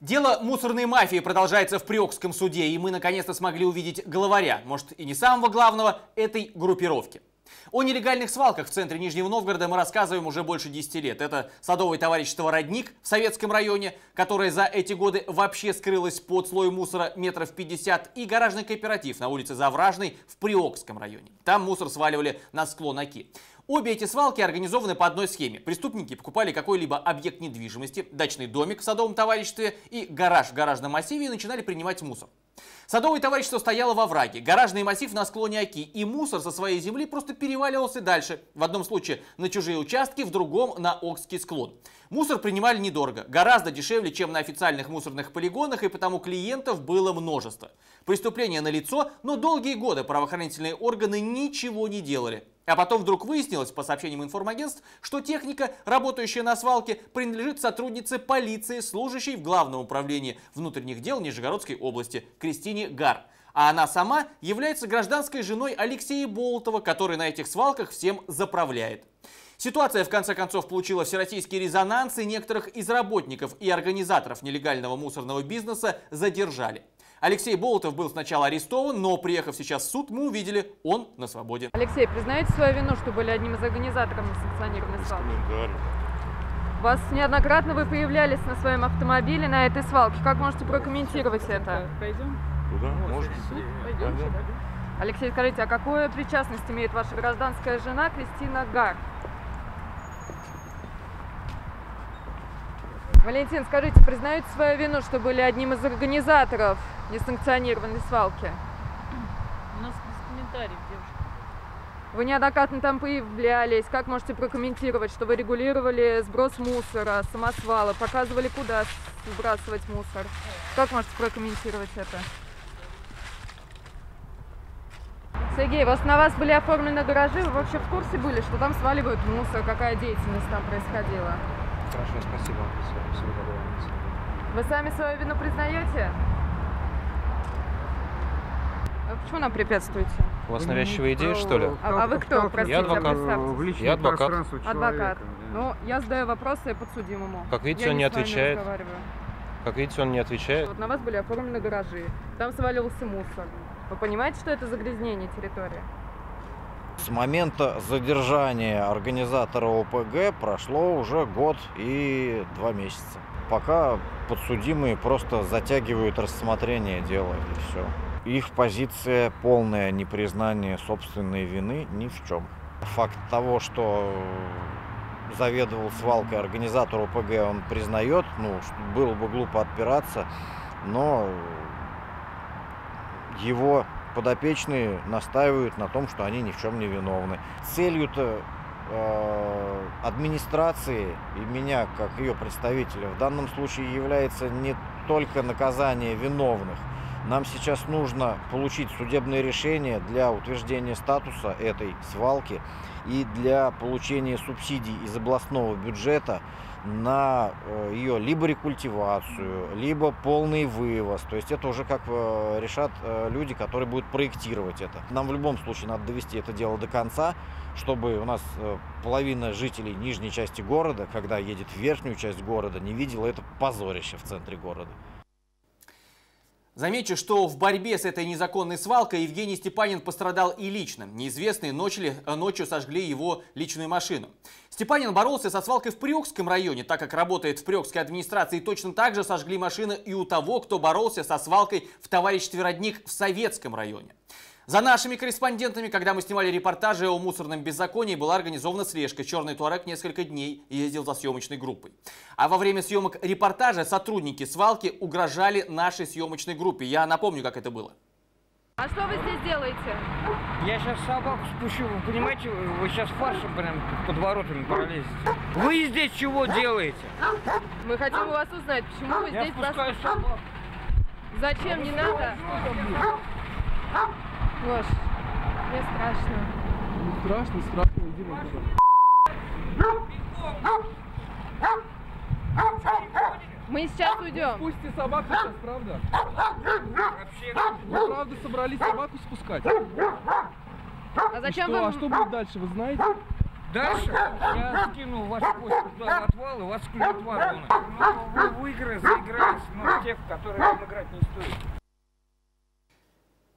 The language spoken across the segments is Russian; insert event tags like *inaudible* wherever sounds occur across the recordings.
Дело мусорной мафии продолжается в Приокском суде, и мы наконец-то смогли увидеть главаря, может и не самого главного, этой группировки. О нелегальных свалках в центре Нижнего Новгорода мы рассказываем уже больше 10 лет. Это садовое товарищество «Родник» в Советском районе, которое за эти годы вообще скрылось под слой мусора метров 50, и гаражный кооператив на улице Завражной в Приокском районе. Там мусор сваливали на склон Оки. Обе эти свалки организованы по одной схеме. Преступники покупали какой-либо объект недвижимости, дачный домик в садовом товариществе и гараж в гаражном массиве и начинали принимать мусор. Садовое товарищество стояло во враге, гаражный массив на склоне Оки, и мусор со своей земли просто переваливался дальше. В одном случае на чужие участки, в другом на Окский склон. Мусор принимали недорого, гораздо дешевле, чем на официальных мусорных полигонах, и потому клиентов было множество. Преступление налицо, но долгие годы правоохранительные органы ничего не делали. А потом вдруг выяснилось, по сообщениям информагентств, что техника, работающая на свалке, принадлежит сотруднице полиции, служащей в Главном управлении внутренних дел Нижегородской области Кристине Гар. А она сама является гражданской женой Алексея Болтова, который на этих свалках всем заправляет. Ситуация, в конце концов, получила всероссийский резонанс, и некоторых из работников и организаторов нелегального мусорного бизнеса задержали. Алексей Болотов был сначала арестован, но приехав сейчас в суд, мы увидели, он на свободе. Алексей, признаете свою вину, что были одним из организаторов несанкционированной свалки? Вас неоднократно вы появлялись на своем автомобиле на этой свалке. Как можете прокомментировать это? Пойдем? Куда? Можно? Пойдемте. Алексей, скажите, а какую причастность имеет ваша гражданская жена Кристина Гар? Валентин, скажите, признаете свою вину, что были одним из организаторов несанкционированной свалки? У нас без комментариев, девушка. Вы неоднократно там появлялись. Как можете прокомментировать, что вы регулировали сброс мусора, самосвалы, показывали, куда сбрасывать мусор? Как можете прокомментировать это? Сергей, вас на вас были оформлены гаражи, вы вообще в курсе были, что там сваливают мусор, какая деятельность там происходила? Хорошо, спасибо. Всего, всего доброго. Вы сами свою вину признаете? А почему нам препятствуете? У вас навязчивая идея, что ли? А- а вы кто? Простите, Я адвокат. Я адвокат. Адвокат. Ну, я задаю вопросы подсудимому. Как видите, Я он не отвечает. Как видите, он не отвечает. Вот на вас были оформлены гаражи. Там сваливался мусор. Вы понимаете, что это загрязнение территории? С момента задержания организатора ОПГ прошло уже год и два месяца. Пока подсудимые просто затягивают рассмотрение дела и все. Их позиция полное непризнание собственной вины ни в чем. Факт того, что заведовал свалкой организатор ОПГ, он признает, ну, было бы глупо отпираться, но его подопечные настаивают на том, что они ни в чем не виновны. Целью-то э, администрации и меня, как ее представителя, в данном случае является не только наказание виновных. Нам сейчас нужно получить судебное решение для утверждения статуса этой свалки и для получения субсидий из областного бюджета на э, ее либо рекультивацию, либо полный вывоз. То есть это уже как э, решат э, люди, которые будут проектировать это. Нам в любом случае надо довести это дело до конца, чтобы у нас половина жителей нижней части города, когда едет в верхнюю часть города, не видела это позорище в центре города. Замечу, что в борьбе с этой незаконной свалкой Евгений Степанин пострадал и лично. Неизвестные ночью, ночью сожгли его личную машину. Степанин боролся со свалкой в Приокском районе, так как работает в Приокской администрации. Точно так же сожгли машины и у того, кто боролся со свалкой в товариществе «Родник» в Советском районе. За нашими корреспондентами, когда мы снимали репортажи о мусорном беззаконии, была организована слежка. Черный Туарек несколько дней ездил за съемочной группой. А во время съемок репортажа сотрудники свалки угрожали нашей съемочной группе. Я напомню, как это было. А что вы здесь делаете? Я сейчас собаку спущу, вы понимаете, вы сейчас фаршем прям под воротами пролезете. Вы здесь чего делаете? Мы хотим у вас узнать, почему вы Я здесь... спускаю прос- собаку. Зачем? Не надо? Гош, мне страшно. Не страшно, страшно, иди вон туда. Мы сейчас уйдем. Пусти собаку сейчас, правда? Вы правда собрались собаку спускать? А И зачем что, вы... а что будет дальше, вы знаете? Дальше я скину ваш поезд туда на отвал, и вас клюет вагон. Ну, вы выиграли, заигрались, но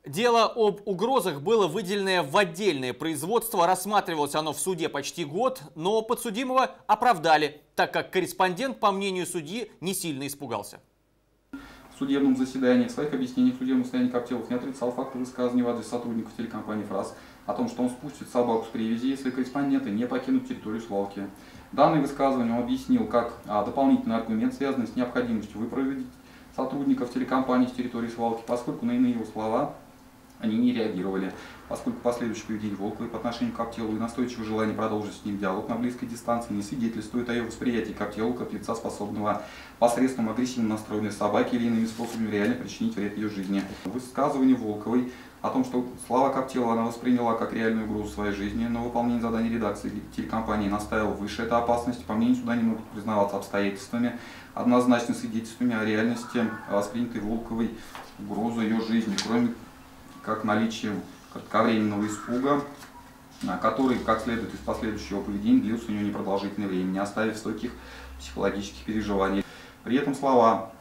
Дело об угрозах было выделено в отдельное производство. Рассматривалось оно в суде почти год, но подсудимого оправдали, так как корреспондент, по мнению судьи, не сильно испугался. В судебном заседании, в своих объяснениях судебного состояния Коптелов не отрицал факты высказывания в адрес сотрудников телекомпании «ФРАС» о том, что он спустит собаку с привязи, если корреспонденты не покинут территорию свалки. Данное высказывание он объяснил как а, дополнительный аргумент, связанный с необходимостью выпроводить сотрудников телекомпании с территории свалки, поскольку на иные его слова они не реагировали, поскольку последующее поведение Волковой по отношению к Коптелу и настойчивое желание продолжить с ним диалог на близкой дистанции не свидетельствует о ее восприятии Коптелу как лица, способного посредством агрессивно настроенной собаки или иными способами реально причинить вред ее жизни. Высказывание Волковой о том, что слова Коптела она восприняла как реальную угрозу своей жизни, но выполнение заданий редакции телекомпании настаивал выше этой опасности, по мнению суда не могут признаваться обстоятельствами, однозначно свидетельствами о реальности воспринятой Волковой угрозы ее жизни, кроме как наличием кратковременного испуга, который, как следует из последующего поведения, длился у нее непродолжительное время, не оставив стойких психологических переживаний. При этом слова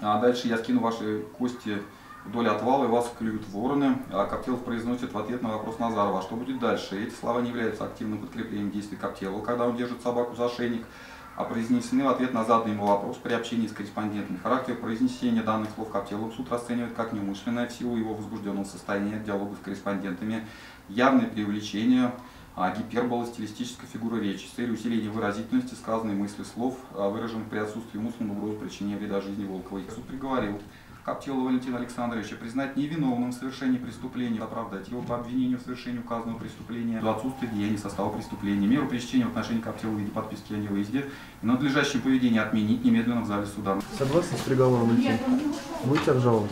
а «дальше я скину ваши кости вдоль отвала и вас клюют вороны», а Коптелов произносит в ответ на вопрос Назарова «А что будет дальше?». Эти слова не являются активным подкреплением действий Коптелова, когда он держит собаку за ошейник, а произнесены в ответ на заданный ему вопрос при общении с корреспондентами. Характер произнесения данных слов Коптелов суд расценивает как неумышленное в силу его возбужденного состояния диалога с корреспондентами, явное преувеличение, а гипербола стилистической фигуры речи с усиления выразительности сказанной мысли слов, а, выраженных при отсутствии умысленной угрозы причинения вреда жизни Волковой. Суд приговорил Коптелова Валентина Александровича признать невиновным в совершении преступления, оправдать его по обвинению в совершении указанного преступления до отсутствия деяний состава преступления, меру пресечения в отношении Коптелова в виде подписки о невыезде и надлежащее поведение отменить немедленно в зале суда. Согласны с приговором идти? Будете обжаловать?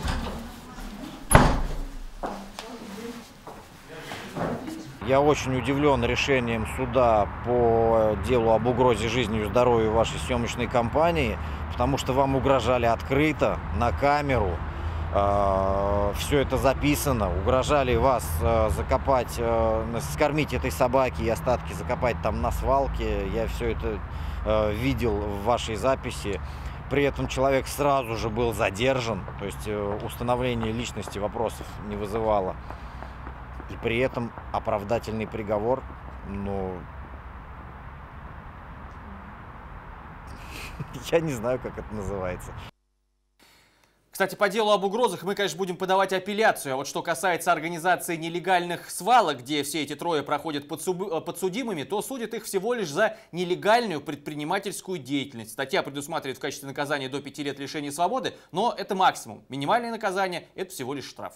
Я очень удивлен решением суда по делу об угрозе жизни и здоровью вашей съемочной компании, потому что вам угрожали открыто, на камеру, все это записано, угрожали вас э, закопать, э, скормить этой собаке и остатки закопать там на свалке. Я все это э, видел в вашей записи. При этом человек сразу же был задержан, то есть установление личности вопросов не вызывало. И при этом оправдательный приговор, ну, *laughs* я не знаю, как это называется. Кстати, по делу об угрозах мы, конечно, будем подавать апелляцию. А вот что касается организации нелегальных свалок, где все эти трое проходят э, подсудимыми, то судят их всего лишь за нелегальную предпринимательскую деятельность. Статья предусматривает в качестве наказания до 5 лет лишения свободы, но это максимум. Минимальное наказание – это всего лишь штраф.